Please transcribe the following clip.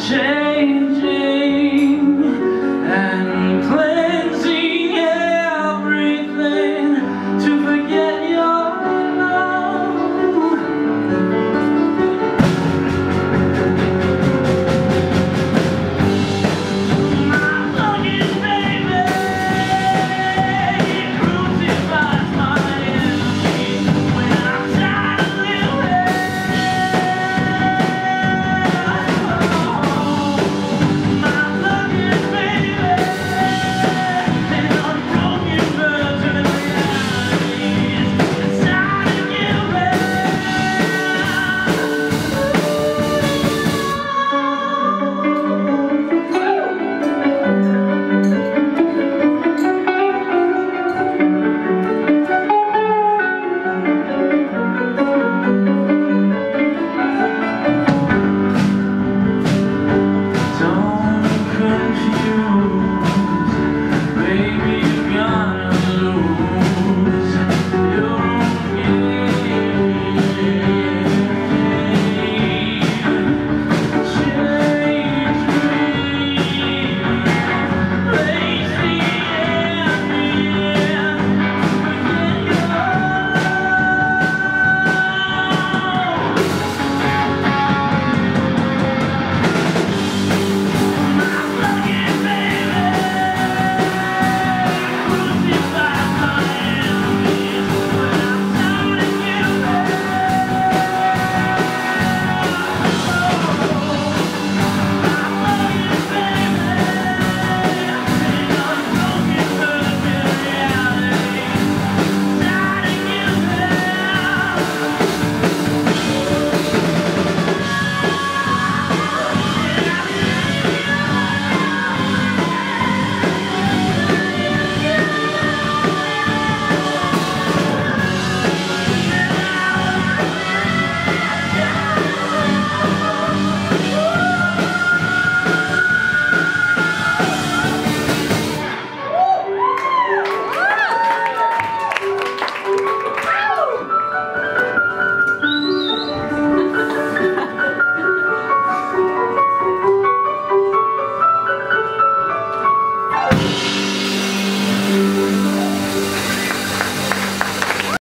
change. baby.